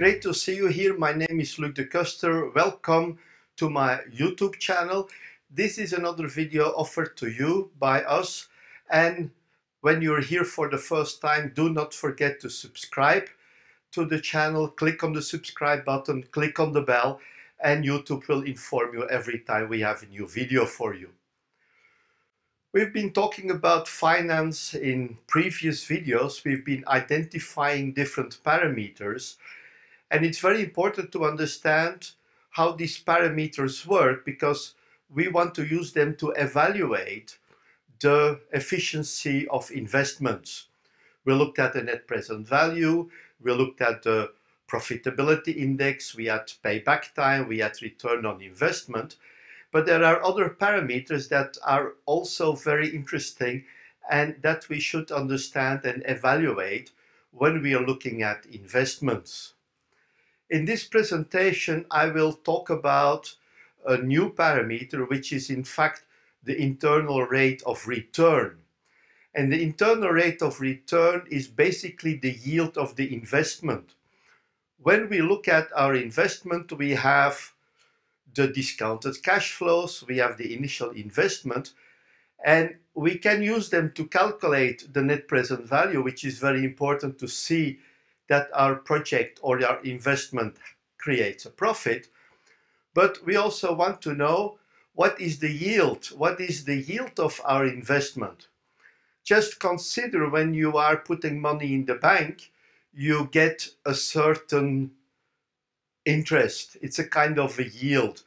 Great to see you here. My name is Luc De Ceuster. Welcome to my YouTube channel. This is another video offered to you by us. And when you're here for the first time, do not forget to subscribe to the channel. Click on the subscribe button, click on the bell, and YouTube will inform you every time we have a new video for you. We've been talking about finance in previous videos. We've been identifying different parameters. And it's very important to understand how these parameters work because we want to use them to evaluate the efficiency of investments. We looked at the net present value, we looked at the profitability index, we had payback time, we had return on investment, but there are other parameters that are also very interesting and that we should understand and evaluate when we are looking at investments. In this presentation, I will talk about a new parameter, which is in fact the internal rate of return. And the internal rate of return is basically the yield of the investment. When we look at our investment, we have the discounted cash flows, we have the initial investment, and we can use them to calculate the net present value, which is very important to see that our project or our investment creates a profit. But we also want to know what is the yield? What is the yield of our investment? Just consider when you are putting money in the bank, you get a certain interest. It's a kind of a yield.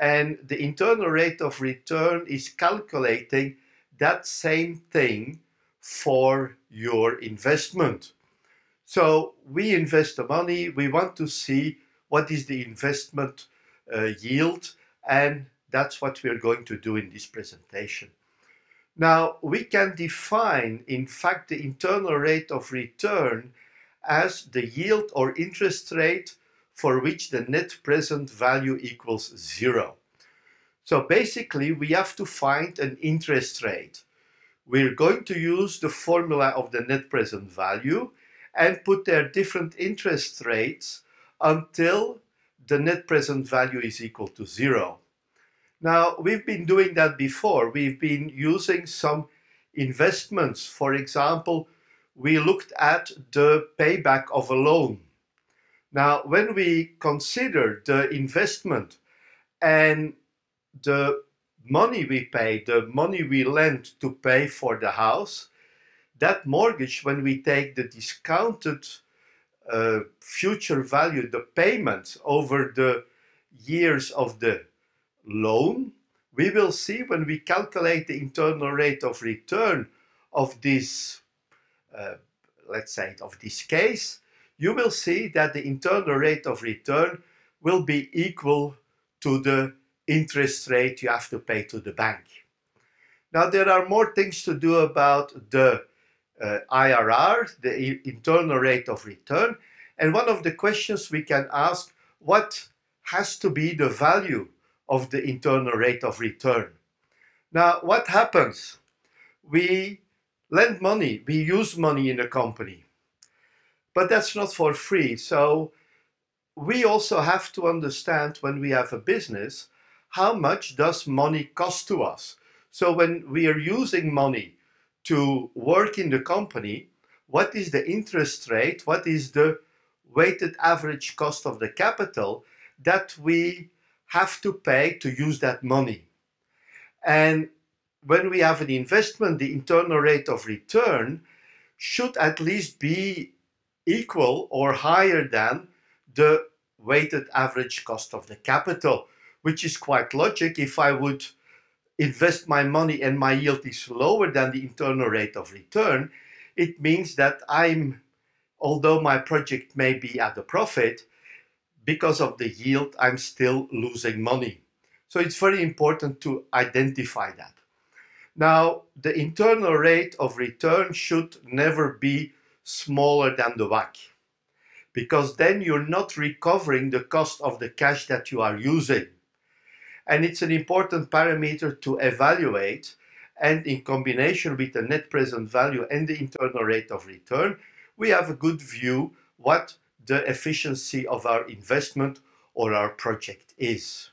And the internal rate of return is calculating that same thing for your investment. So we invest the money, we want to see what is the investment uh, yield, and that's what we're going to do in this presentation. Now, we can define, in fact, the internal rate of return as the yield or interest rate for which the net present value equals zero. So basically, we have to find an interest rate. We're going to use the formula of the net present value and put their different interest rates until the net present value is equal to zero. Now, we've been doing that before. We've been using some investments. For example, we looked at the payback of a loan. Now, when we consider the investment and the money we pay, the money we lend to pay for the house, that mortgage, when we take the discounted uh, future value, the payments over the years of the loan, we will see when we calculate the internal rate of return of this, uh, let's say, of this case, you will see that the internal rate of return will be equal to the interest rate you have to pay to the bank. Now, there are more things to do about the uh, IRR, the internal rate of return. And one of the questions we can ask, what has to be the value of the internal rate of return? Now, what happens? We lend money, we use money in a company but that's not for free. So we also have to understand when we have a business, how much does money cost to us? So when we are using money to work in the company, what is the interest rate? What is the weighted average cost of the capital that we have to pay to use that money? And when we have an investment, the internal rate of return should at least be equal or higher than the weighted average cost of the capital, which is quite logic. If I would invest my money and my yield is lower than the internal rate of return, it means that I'm, although my project may be at a profit, because of the yield, I'm still losing money. So it's very important to identify that. Now, the internal rate of return should never be smaller than the WACC. Because then you're not recovering the cost of the cash that you are using. And it's an important parameter to evaluate. And in combination with the net present value and the internal rate of return, we have a good view what the efficiency of our investment or our project is.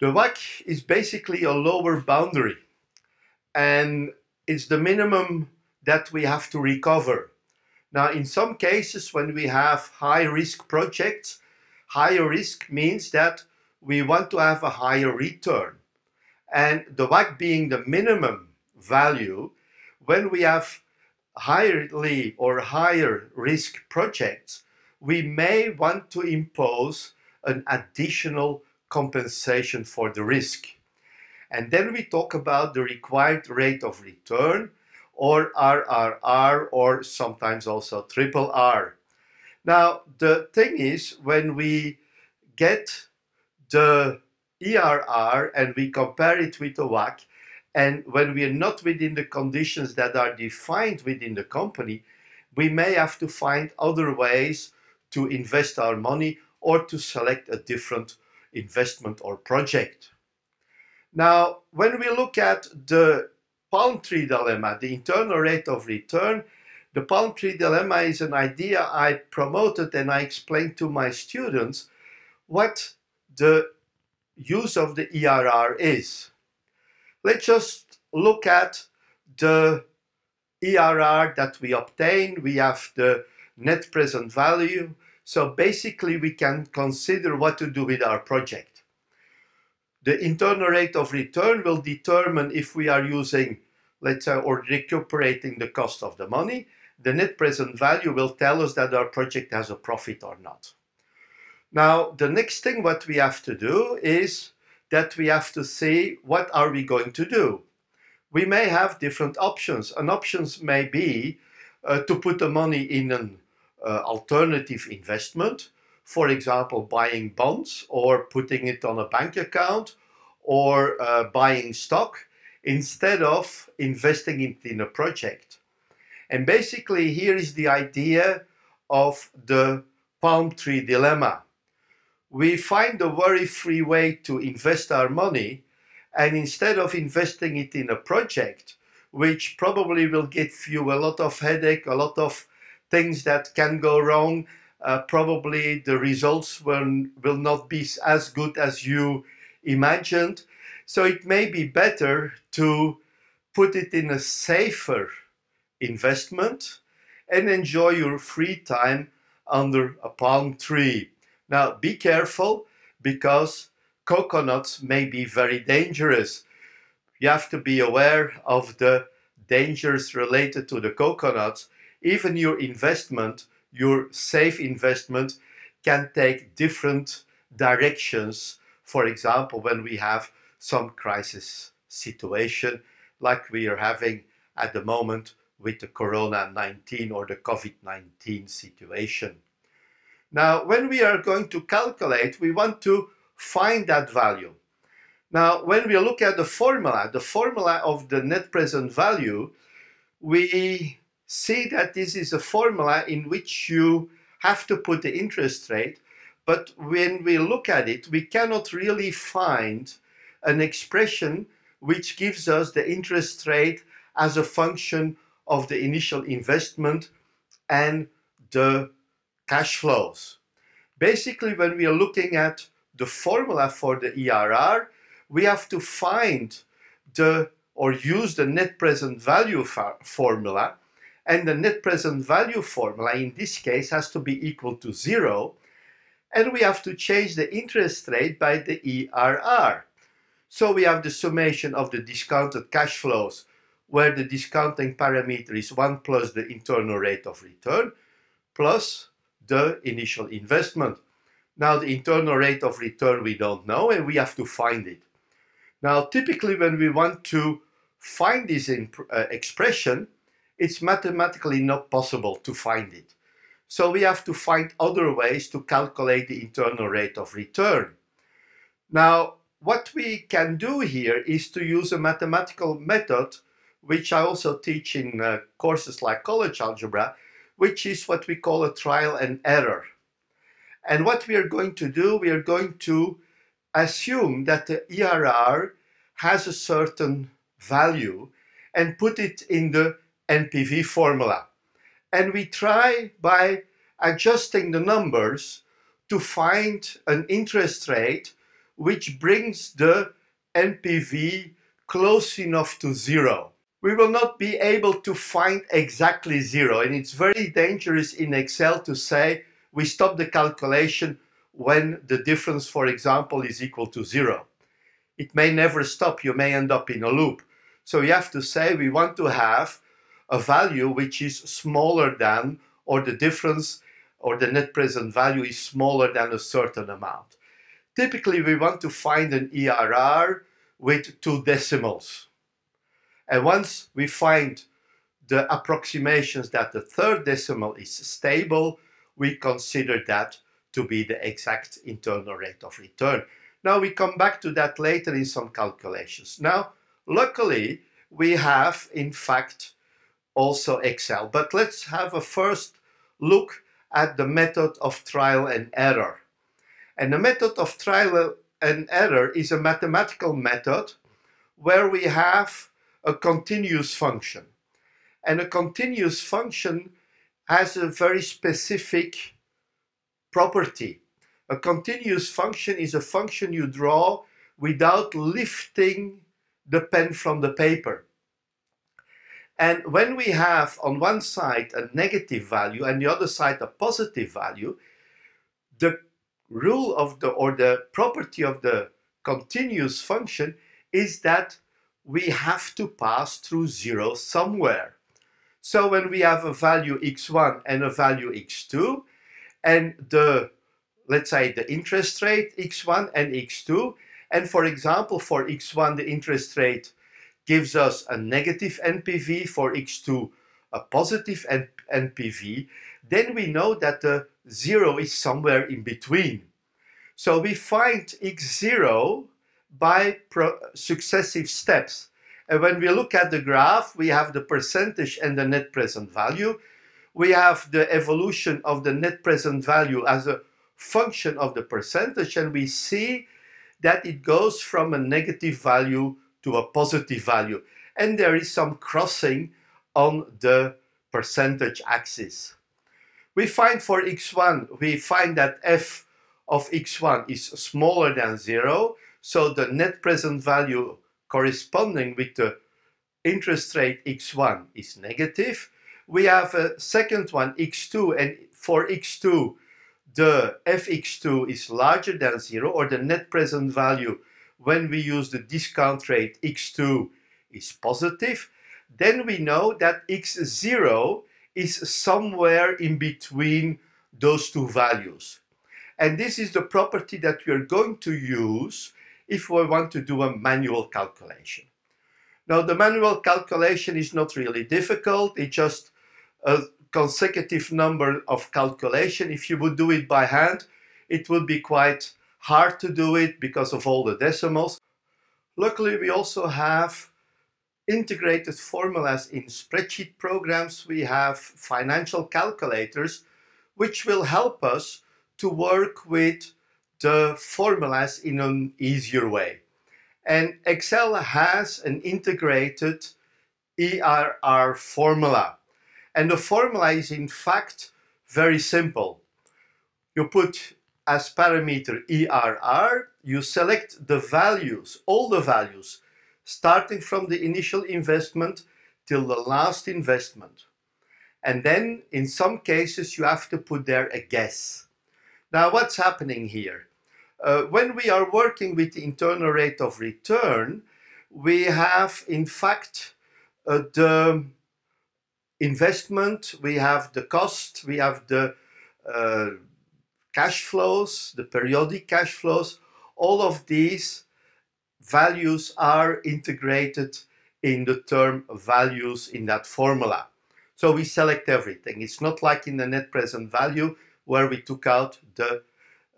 The WACC is basically a lower boundary and it's the minimum that we have to recover. Now, in some cases, when we have high risk projects, higher risk means that we want to have a higher return. And the WACC being the minimum value, when we have highly or higher risk projects, we may want to impose an additional compensation for the risk. And then we talk about the required rate of return or RRR or sometimes also triple R. Now, the thing is, when we get the IRR and we compare it with the WACC, and when we are not within the conditions that are defined within the company, we may have to find other ways to invest our money or to select a different investment or project. Now, when we look at the palm tree dilemma, the internal rate of return, the palm tree dilemma is an idea I promoted and I explained to my students what the use of the IRR is. Let's just look at the IRR that we obtain. We have the net present value. So basically we can consider what to do with our project. The internal rate of return will determine if we are using, let's say, or recuperating the cost of the money. The net present value will tell us that our project has a profit or not. Now, the next thing what we have to do is that we have to see what are we going to do. We may have different options. And options may be uh, to put the money in an uh, alternative investment, for example, buying bonds or putting it on a bank account or uh, buying stock instead of investing it in a project. And basically here is the idea of the palm tree dilemma we find a worry-free way to invest our money and instead of investing it in a project which probably will give you a lot of headache a lot of things that can go wrong uh, probably the results will, will not be as good as you imagined. So it may be better to put it in a safer investment and enjoy your free time under a palm tree now be careful because coconuts may be very dangerous. You have to be aware of the dangers related to the coconuts. Even your investment, your safe investment, can take different directions. For example, when we have some crisis situation like we are having at the moment with the Corona-19 or the COVID-19 situation. Now, when we are going to calculate, we want to find that value. Now, when we look at the formula, the formula of the net present value, we see that this is a formula in which you have to put the interest rate, but when we look at it, we cannot really find an expression which gives us the interest rate as a function of the initial investment and the cash flows. Basically, when we are looking at the formula for the IRR, we have to find the or use the net present value formula and the net present value formula in this case has to be equal to zero and we have to change the interest rate by the IRR. So we have the summation of the discounted cash flows where the discounting parameter is 1 plus the internal rate of return plus the initial investment. Now the internal rate of return we don't know and we have to find it. Now typically when we want to find this uh, expression, it's mathematically not possible to find it. So we have to find other ways to calculate the internal rate of return. Now what we can do here is to use a mathematical method which I also teach in uh, courses like college algebra which is what we call a trial and error. And what we are going to do, we are going to assume that the IRR has a certain value and put it in the NPV formula. And we try by adjusting the numbers to find an interest rate which brings the NPV close enough to zero. We will not be able to find exactly zero and it's very dangerous in Excel to say we stop the calculation when the difference, for example, is equal to zero. It may never stop, you may end up in a loop. So you have to say we want to have a value which is smaller than, or the difference or the net present value is smaller than a certain amount. Typically, we want to find an IRR with two decimals. And once we find the approximations that the third decimal is stable, we consider that to be the exact internal rate of return. Now we come back to that later in some calculations. Now, luckily, we have, in fact, also Excel. But let's have a first look at the method of trial and error. And the method of trial and error is a mathematical method where we have a continuous function. And a continuous function has a very specific property. A continuous function is a function you draw without lifting the pen from the paper. And when we have on one side a negative value and the other side a positive value, the rule of the or the property of the continuous function is that we have to pass through zero somewhere. So when we have a value x1 and a value x2 and the let's say the interest rate x1 and x2 and for example for x1 the interest rate gives us a negative NPV for x2 a positive NPV then we know that the zero is somewhere in between so we find x0 by successive steps and when we look at the graph, we have the percentage and the net present value. We have the evolution of the net present value as a function of the percentage, and we see that it goes from a negative value to a positive value. And there is some crossing on the percentage axis. We find for x1, we find that f of x1 is smaller than 0, so the net present value corresponding with the interest rate x1 is negative. We have a second one, x2, and for x2, the fx2 is larger than 0, or the net present value when we use the discount rate x2 is positive. Then we know that x0 is somewhere in between those two values. And this is the property that we are going to use if we want to do a manual calculation. Now the manual calculation is not really difficult, it's just a consecutive number of calculation. If you would do it by hand, it would be quite hard to do it because of all the decimals. Luckily, we also have integrated formulas in spreadsheet programs. We have financial calculators, which will help us to work with the formulas in an easier way. And Excel has an integrated IRR formula. And the formula is in fact very simple. You put as parameter IRR, you select the values, all the values, starting from the initial investment till the last investment. And then in some cases you have to put there a guess. Now what's happening here? Uh, when we are working with the internal rate of return, we have in fact uh, the investment, we have the cost, we have the uh, cash flows, the periodic cash flows, all of these values are integrated in the term values in that formula. So we select everything. It's not like in the net present value where we took out the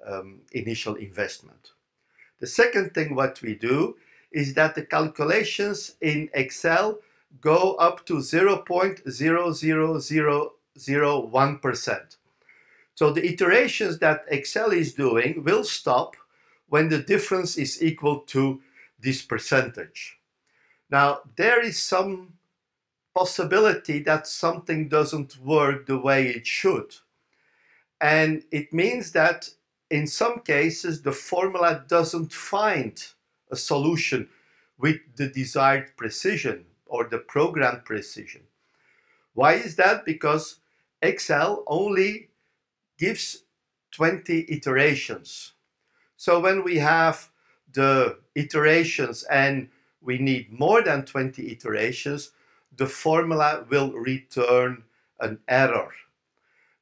um, initial investment. The second thing what we do is that the calculations in Excel go up to 0.00001%. So the iterations that Excel is doing will stop when the difference is equal to this percentage. Now, there is some possibility that something doesn't work the way it should. And it means that in some cases, the formula doesn't find a solution with the desired precision or the program precision. Why is that? Because Excel only gives 20 iterations. So when we have the iterations and we need more than 20 iterations, the formula will return an error.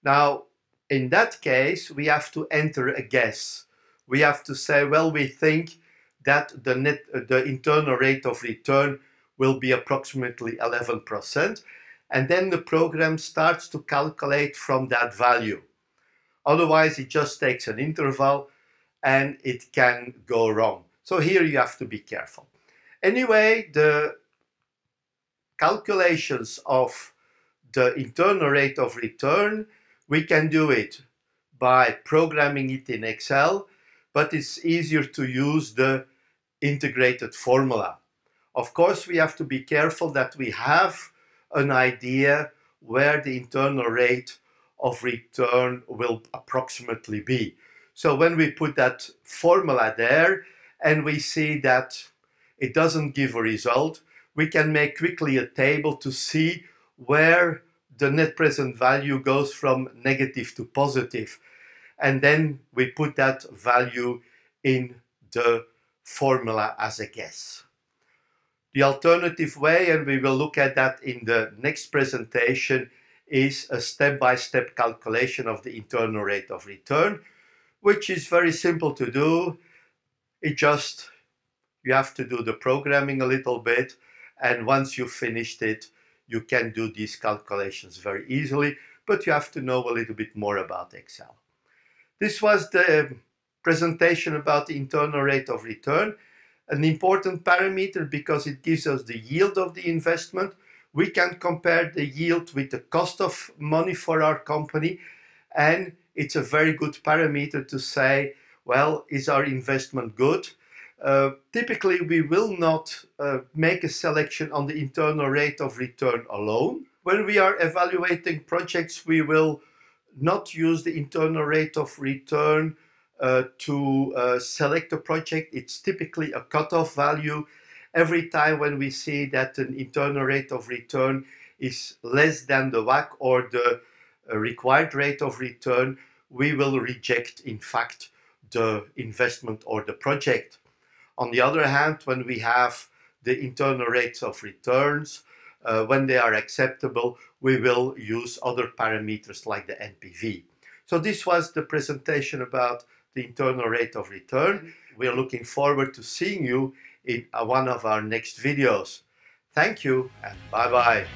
Now, in that case, we have to enter a guess. We have to say, well, we think that the net, the internal rate of return will be approximately 11%. And then the program starts to calculate from that value. Otherwise, it just takes an interval and it can go wrong. So here you have to be careful. Anyway, the calculations of the internal rate of return, we can do it by programming it in Excel, but it's easier to use the integrated formula. Of course, we have to be careful that we have an idea where the internal rate of return will approximately be. So when we put that formula there and we see that it doesn't give a result, we can make quickly a table to see where the net present value goes from negative to positive. And then we put that value in the formula as a guess. The alternative way, and we will look at that in the next presentation, is a step-by-step -step calculation of the internal rate of return, which is very simple to do. It just, you have to do the programming a little bit, and once you've finished it, you can do these calculations very easily, but you have to know a little bit more about Excel. This was the presentation about the internal rate of return an important parameter because it gives us the yield of the investment. We can compare the yield with the cost of money for our company and it's a very good parameter to say, well, is our investment good? Uh, typically, we will not uh, make a selection on the internal rate of return alone. When we are evaluating projects, we will not use the internal rate of return uh, to uh, select a project. It's typically a cutoff value. Every time when we see that an internal rate of return is less than the WACC or the uh, required rate of return, we will reject, in fact, the investment or the project. On the other hand, when we have the internal rates of returns, uh, when they are acceptable, we will use other parameters like the NPV. So this was the presentation about the internal rate of return. We are looking forward to seeing you in uh, one of our next videos. Thank you and bye-bye.